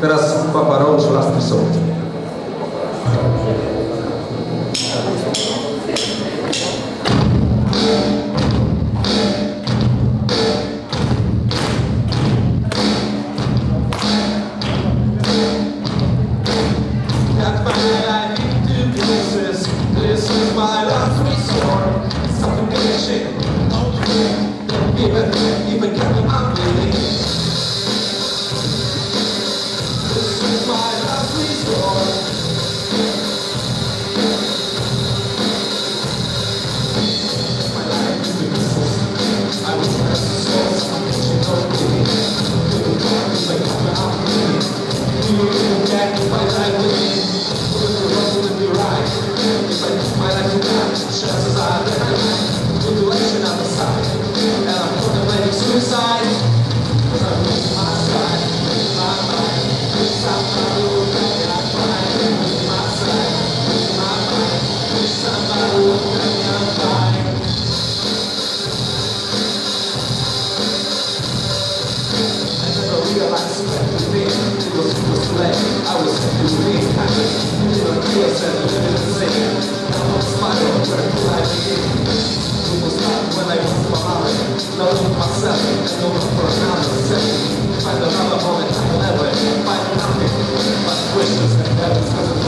teraz paparon z lastry sołd. to the super slave. I was simply being happy, living on chaos and living in sin. Now I'm smiling, where could I begin? It not when I was behind, not with myself, and not for another second. Find another moment I can never find nothing but wishes and heaven's present.